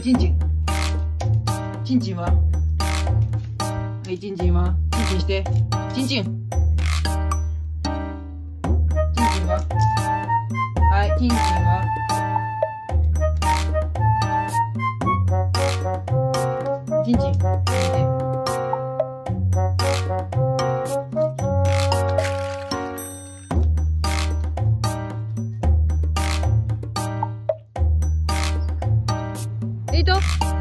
じ、んじん。ちんんは？はい、ちんじんは？じんじんして。ちんちん。ちんちんは？はい、ちんちんは？ちんちん。してえいと